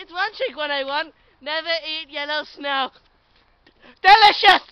It's one trick 101. Never eat yellow snow. Delicious!